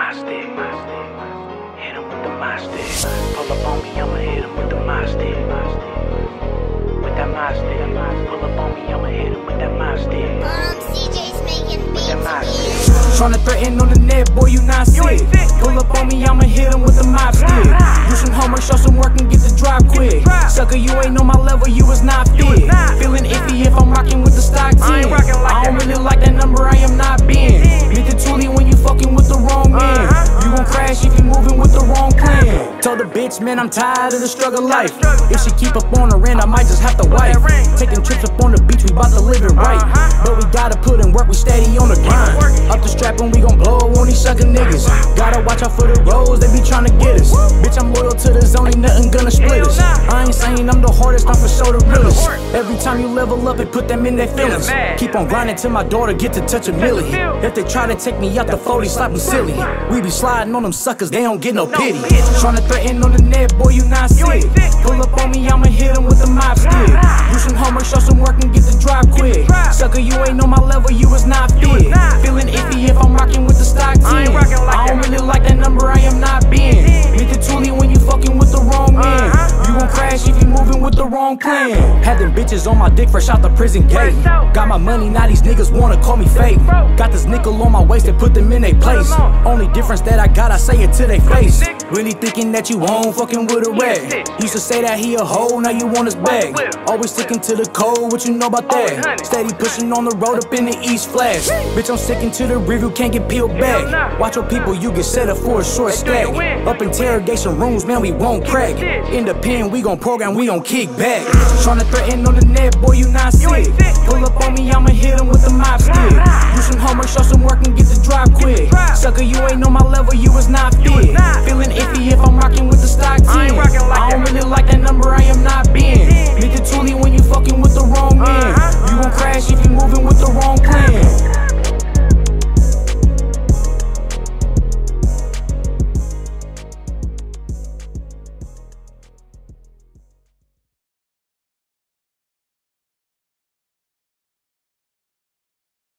my. Hit him with the my. Pull up on me, I'ma hit him with the my. With that my. Pull up on me, I'ma hit him with that my. Um, CJ's making With that my beats. Tryna threaten on the net, boy, you not You sick. sick, Pull up on me, I'ma hit him with the mop stick. Do some homework, show some work, and get the drop quick. Sucker, you ain't on my level, you was not You fit. Feeling iffy if I'm rocking with the stock 10. Told the bitch, man, I'm tired of the struggle life. If she keep up on her end, I might just have to that. Taking trips up on the beach, we bout to live it right. But we gotta put in work, we steady on the grind. Up the strap and we gon' blow on these sucker niggas. Gotta watch out for the roads, they be tryna get us. Bitch, I'm loyal to the zone, ain't nothing gonna split us. I ain't saying I'm the hardest, I'm for sure the realest. Every time you level up, it put them in their feelings. Keep on grinding till my daughter get to touch a milli. If they try to take me out the 40, slap them silly. We be sliding on them suckers, they don't get no pity. pity. Tryna threaten on the net, boy, you not sick. Pull up on me, I'ma hit him with the mop stick. Do some homework, show some work, and get the drop quick. Sucker, you ain't on my level, you was not fit. Feeling iffy if I'm rocking with the stock 10. I like I don't really like that number, I am not being. Meet the toolie when you fucking with the wrong man. Uh-huh. You gon' crash if you moving with the wrong plan. Had them bitches on my dick fresh out the prison gate. Got my money, now these niggas wanna call me fake. Got this nickel on my waist and put them in their place. Only difference that I got, I say it to their face. Really thinking that you own fucking with a rat. Used to say that he a hoe, now you want his him. Always sticking to the code, what you know about that? Steady pushing on the road up in the East Flash. Bitch, I'm sticking to the review, can't get peeled back. Watch your people, you get set up for a short They do you stack. Up interrogation rooms, man, we won't crack. In the pen, we gon' program, we gon' kick back. Tryna threaten on the net, boy, you not sick. Pull up on me, I'ma hit him with the mop stick. Do some homework, show some work, and get drop quick. Sucker, you ain't on my level, you was not fit. Feeling iffy if I'm rocking with the stock 10. I, like I don't really like that number, I am not being.